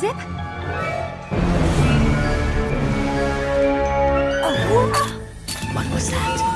Zip? Oh, ah! What was that?